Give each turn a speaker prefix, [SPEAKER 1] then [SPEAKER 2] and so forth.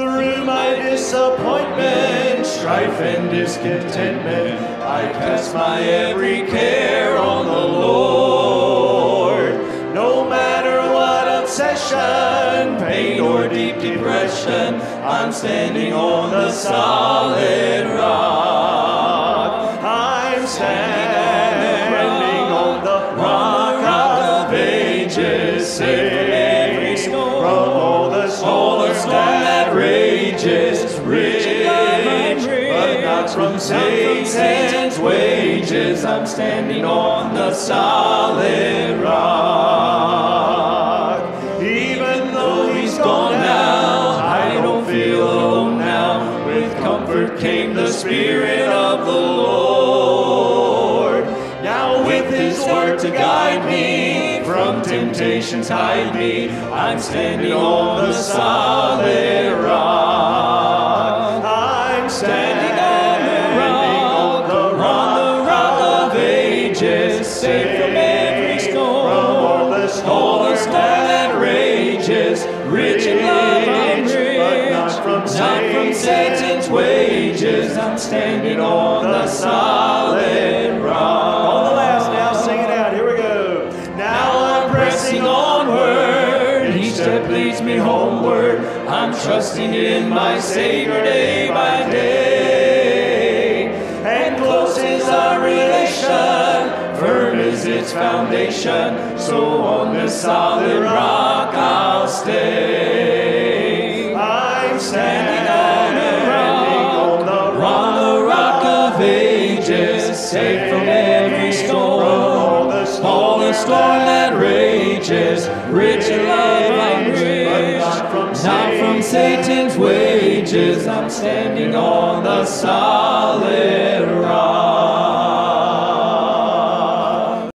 [SPEAKER 1] Through my disappointment, strife and discontentment, I cast my every care on the Lord. No matter what obsession, pain, or deep depression, I'm standing on the solid rock. I'm standing on the rock of ages, safe rages, rich, but not from Satan's wages. I'm standing on the solid rock. Even though he's gone now, I don't feel alone now. With comfort came the Spirit of the Lord. Now with his word to guide me, from temptations hide me, I'm standing on the solid rock. From every storm, from all the storm that rages, rich in love I'm rich, not from Satan's wages. I'm standing on the solid rock. On the last now, sing it out. Here we go. Now I'm pressing onward. Each step leads me homeward. I'm trusting in my Savior day by its foundation. So on this solid rock I'll stay. I'm standing on the rock, the rock, the rock of ages, safe from every storm, all the storm that rages, rich in love I'm rich, not from Satan's wages. I'm standing on the solid